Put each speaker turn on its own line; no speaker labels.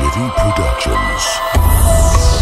Jitty Productions.